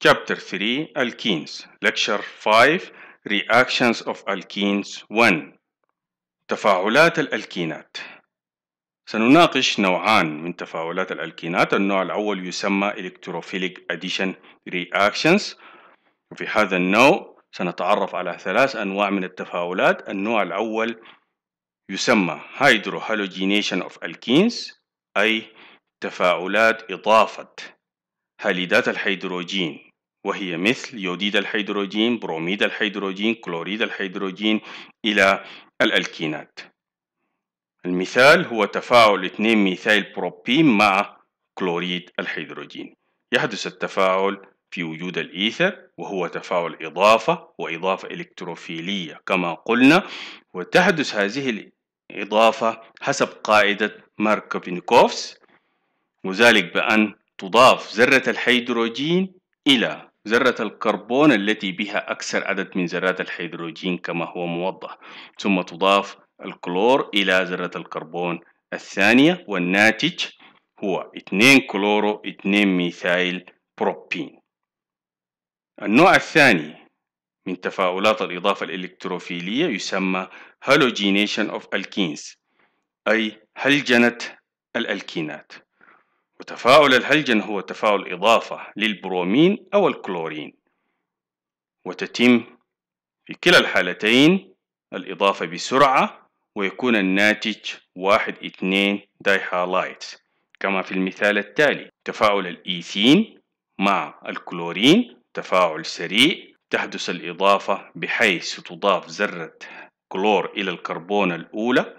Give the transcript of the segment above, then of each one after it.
Chapter 3 Alkenes. Lecture 5 Reactions of Alkenes 1 تفاعلات الألكينات. سنناقش نوعان من تفاعلات الألكينات. النوع الأول يسمى Electrophilic Addition Reactions. وفي هذا النوع سنتعرف على ثلاث أنواع من التفاعلات. النوع الأول يسمى Hydrohalogenation of Alkenes أي تفاعلات إضافة. هاليدات الهيدروجين وهي مثل يوديد الهيدروجين بروميد الهيدروجين كلوريد الهيدروجين إلى الألكينات. المثال هو تفاعل 2 methylpropene مع كلوريد الهيدروجين. يحدث التفاعل في وجود الإيثر وهو تفاعل إضافة وإضافة إلكتروفيلية كما قلنا وتحدث هذه الإضافة حسب قاعدة Markovnikov's وذلك بأن تضاف ذرة الهيدروجين إلى ذرة الكربون التي بها أكثر عدد من ذرات الهيدروجين كما هو موضح. ثم تضاف الكلور إلى ذرة الكربون الثانية والناتج هو 2 chloro 2 methylpropane. النوع الثاني من تفاعلات الإضافة الإلكتروفيلية يسمى halogenation of alkenes أي هلجنة الألكينات. وتفاعل الهلجنة هو تفاعل إضافة للبرومين أو الكلورين وتتم في كلا الحالتين الإضافة بسرعة ويكون الناتج واحد اثنين dihalide كما في المثال التالي تفاعل الإيثين مع الكلورين تفاعل سريع تحدث الإضافة بحيث تضاف ذرة كلور إلى الكربون الأولى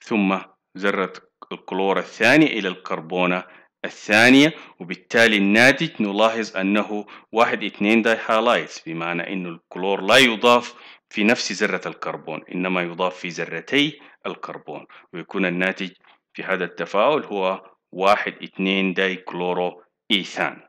ثم ذرة الكلور الثاني إلى الكربونة الثانية وبالتالي الناتج نلاحظ أنه واحد اثنين dihalides بمعنى أن الكلور لا يضاف في نفس ذرة الكربون إنما يضاف في ذرتي الكربون ويكون الناتج في هذا التفاعل هو واحد داي كلورو إيثان.